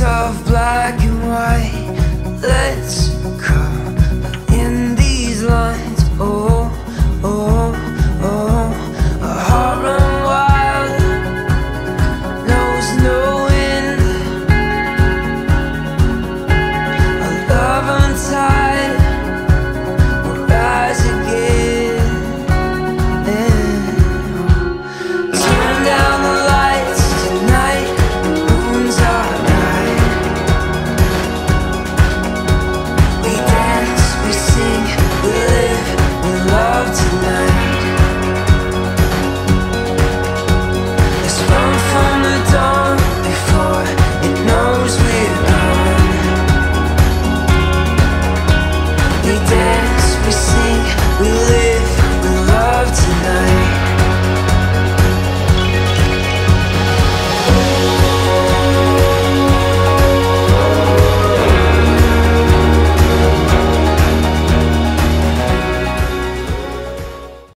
of black and white. Let's